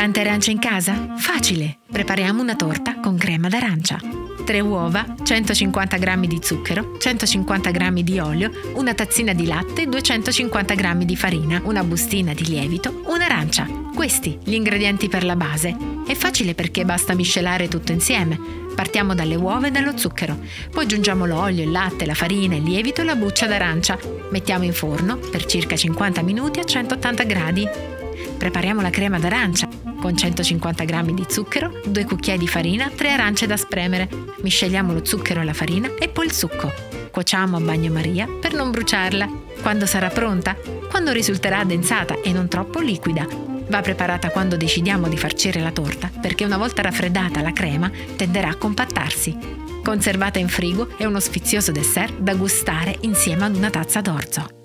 Tante arance in casa? Facile! Prepariamo una torta con crema d'arancia. 3 uova, 150 g di zucchero, 150 g di olio, una tazzina di latte, 250 g di farina, una bustina di lievito, un'arancia. Questi gli ingredienti per la base. È facile perché basta miscelare tutto insieme. Partiamo dalle uova e dallo zucchero, poi aggiungiamo l'olio, il latte, la farina, il lievito e la buccia d'arancia. Mettiamo in forno per circa 50 minuti a 180 gradi. Prepariamo la crema d'arancia con 150 g di zucchero, 2 cucchiai di farina, 3 arance da spremere. Misceliamo lo zucchero e la farina e poi il succo. Cuociamo a bagnomaria per non bruciarla. Quando sarà pronta? Quando risulterà addensata e non troppo liquida. Va preparata quando decidiamo di farcire la torta, perché una volta raffreddata la crema tenderà a compattarsi. Conservata in frigo è uno sfizioso dessert da gustare insieme ad una tazza d'orzo.